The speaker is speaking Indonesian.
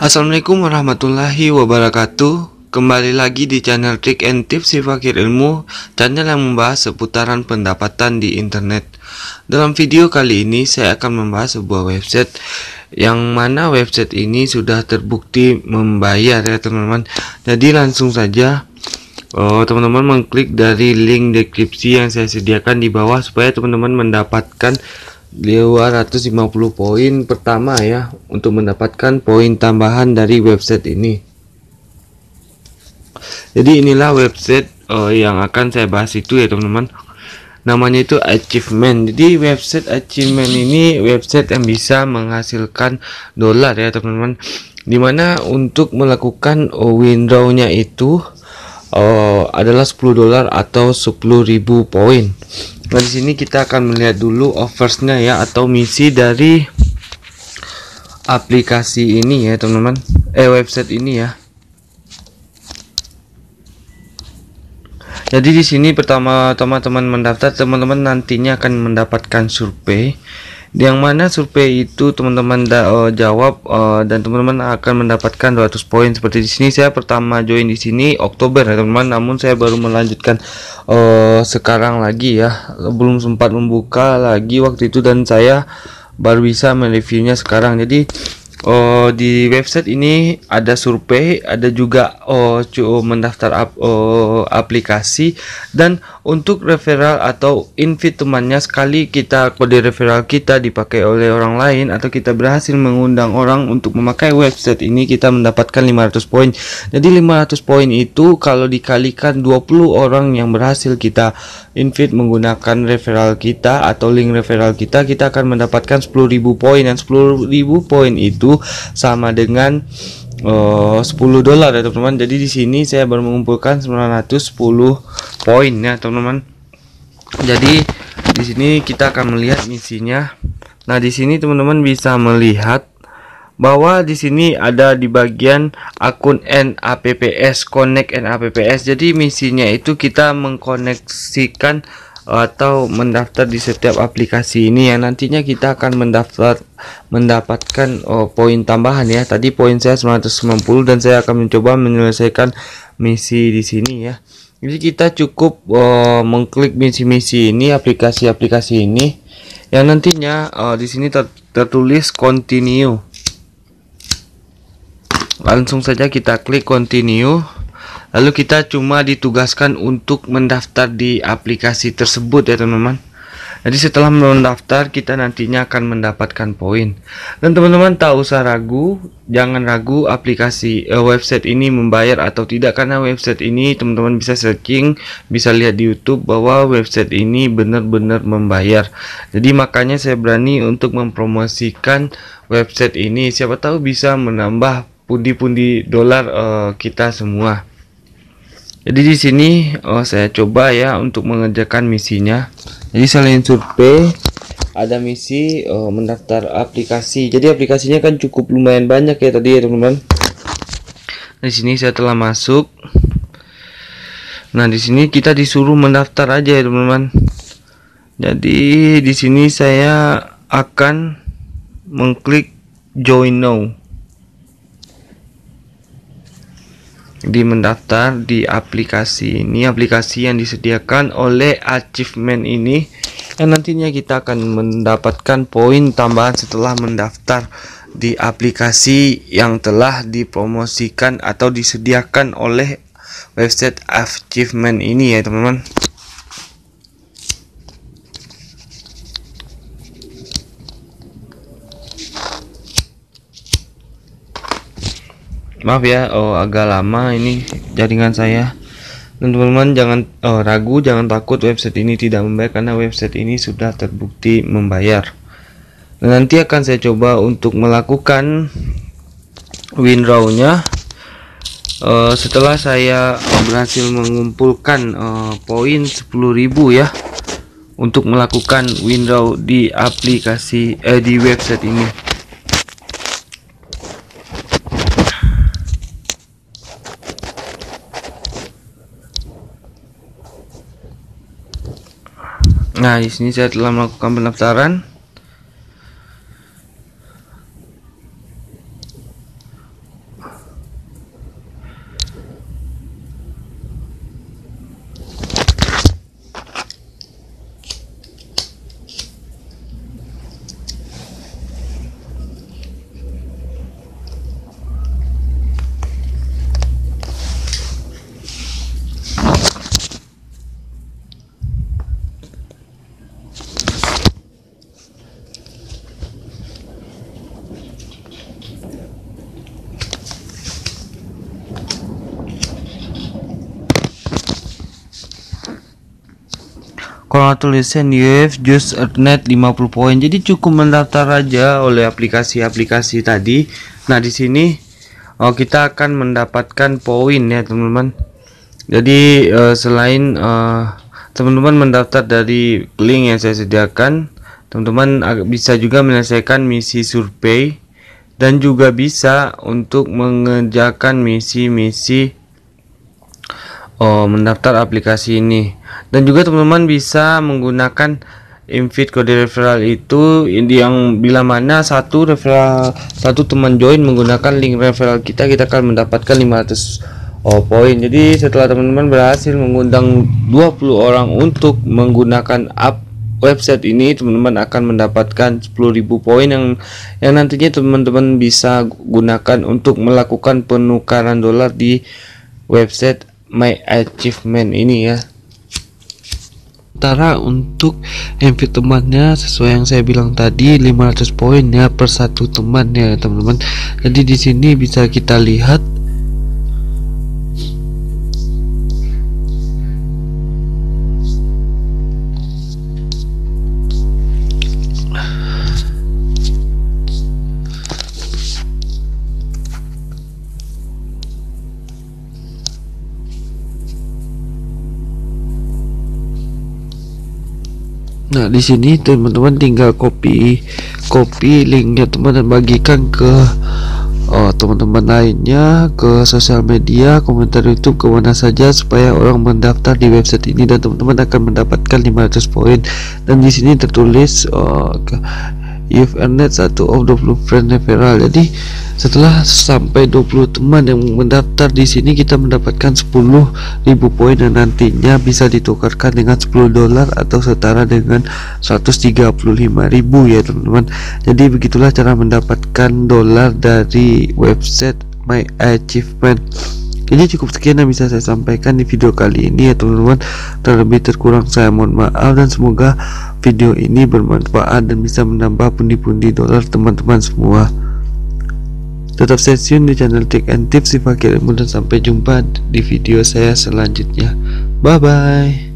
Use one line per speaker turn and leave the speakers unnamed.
Assalamualaikum warahmatullahi wabarakatuh. Kembali lagi di channel Trick and Tips si Fakir Ilmu Channel yang membahas seputaran pendapatan di internet. Dalam video kali ini saya akan membahas sebuah website Yang mana website ini sudah terbukti membayar ya teman-teman. Jadi langsung saja Oh, teman-teman mengklik dari link deskripsi yang saya sediakan di bawah supaya teman-teman mendapatkan 250 poin pertama ya untuk mendapatkan poin tambahan dari website ini. Jadi inilah website uh, yang akan saya bahas itu ya teman-teman. Namanya itu achievement. Jadi website achievement ini website yang bisa menghasilkan dolar ya teman-teman. Di mana untuk melakukan windownya itu uh, adalah 10 dolar atau 10.000 poin. Nah, di sini kita akan melihat dulu offersnya ya atau misi dari aplikasi ini ya, teman-teman. Eh website ini ya. Jadi di sini pertama teman-teman mendaftar, teman-teman nantinya akan mendapatkan survei yang mana survei itu teman-teman uh, jawab uh, dan teman-teman akan mendapatkan 200 poin seperti di sini. Saya pertama join di sini Oktober ya teman-teman. Namun saya baru melanjutkan uh, sekarang lagi ya. Belum sempat membuka lagi waktu itu dan saya baru bisa mereviewnya sekarang. Jadi Oh, di website ini ada survei, ada juga oh, mendaftar ap, oh, aplikasi dan untuk referral atau invite temannya sekali kita kode referral kita dipakai oleh orang lain atau kita berhasil mengundang orang untuk memakai website ini kita mendapatkan 500 poin. Jadi 500 poin itu kalau dikalikan 20 orang yang berhasil kita invite menggunakan referral kita atau link referral kita kita akan mendapatkan 10.000 poin dan 10.000 poin itu sama dengan uh, 10 dolar ya teman-teman. Jadi di sini saya baru mengumpulkan 910 poin ya teman-teman. Jadi di sini kita akan melihat misinya. Nah, di sini teman-teman bisa melihat bahwa di sini ada di bagian akun NAPPS Connect NAPPS. Jadi misinya itu kita mengkoneksikan atau mendaftar di setiap aplikasi ini yang nantinya kita akan mendaftar mendapatkan oh, poin tambahan ya. Tadi poin saya 990 dan saya akan mencoba menyelesaikan misi di sini ya. Jadi kita cukup oh, mengklik misi-misi ini, aplikasi-aplikasi ini yang nantinya oh, di sini ter tertulis continue. Langsung saja kita klik continue lalu kita cuma ditugaskan untuk mendaftar di aplikasi tersebut ya teman-teman. Jadi setelah mendaftar kita nantinya akan mendapatkan poin. Dan teman-teman tak usah ragu. Jangan ragu aplikasi uh, website ini membayar atau tidak. Karena website ini teman-teman bisa searching bisa lihat di YouTube bahwa website ini benar-benar membayar. Jadi makanya saya berani untuk mempromosikan website ini. Siapa tahu bisa menambah pundi-pundi dolar uh, kita semua jadi di sini oh saya coba ya untuk mengerjakan misinya. Jadi selain survei ada misi oh, mendaftar aplikasi. Jadi aplikasinya kan cukup lumayan banyak ya tadi ya teman-teman. Nah, di sini saya telah masuk. Nah di sini kita disuruh mendaftar aja ya teman-teman. Jadi di sini saya akan mengklik join now di mendaftar di aplikasi ini. Aplikasi yang disediakan oleh achievement ini. Yang nantinya kita akan mendapatkan poin tambahan setelah mendaftar di aplikasi yang telah dipromosikan atau disediakan oleh website achievement ini ya teman-teman maaf ya oh agak lama ini jaringan saya. Dan teman-teman jangan oh, ragu jangan takut website ini tidak membayar karena website ini sudah terbukti membayar. Dan nanti akan saya coba untuk melakukan windrow nya uh, setelah saya berhasil mengumpulkan uh, poin 10.000 ya untuk melakukan windrow di aplikasi eh, di website ini Nah, di sini saya telah melakukan pendaftaran. Kalau tulisan UF just Earthnet 50 poin. Jadi cukup mendaftar aja oleh aplikasi-aplikasi tadi. Nah di sini oh, kita akan mendapatkan poin ya teman-teman. Jadi uh, selain uh, teman-teman mendaftar dari link yang saya sediakan teman-teman bisa juga menyelesaikan misi survei dan juga bisa untuk mengerjakan misi-misi oh, mendaftar aplikasi ini dan juga teman-teman bisa menggunakan invite kode referral itu yang bila mana satu referral satu teman join menggunakan link referral kita kita akan mendapatkan 500 oh, poin. Jadi setelah teman-teman berhasil mengundang 20 orang untuk menggunakan app website ini teman-teman akan mendapatkan 10.000 poin yang yang nantinya teman-teman bisa gunakan untuk melakukan penukaran dolar di website my achievement ini ya sementara untuk MV temannya sesuai yang saya bilang tadi 500 poin ya per satu teman ya teman-teman. Jadi di sini bisa kita lihat Nah, di sini teman-teman tinggal copy copy linknya teman dan bagikan ke oh, teman-teman lainnya ke sosial media, komentar YouTube ke mana saja supaya orang mendaftar di website ini dan teman-teman akan mendapatkan 500 poin. Dan di sini tertulis oh, you've earned satu of 20 friend referral. Jadi setelah sampai 20 teman yang mendaftar di sini kita mendapatkan 10.000 poin dan nantinya bisa ditukarkan dengan 10 dolar atau setara dengan 135.000 ya teman-teman. Jadi begitulah cara mendapatkan dolar dari website my achievement jadi cukup sekian yang bisa saya sampaikan di video kali ini ya teman-teman. Terlebih terkurang saya mohon maaf dan semoga video ini bermanfaat dan bisa menambah pundi-pundi dolar teman-teman semua. Tetap stay di channel Trik and Tips si Fakir dan sampai jumpa di video saya selanjutnya. Bye bye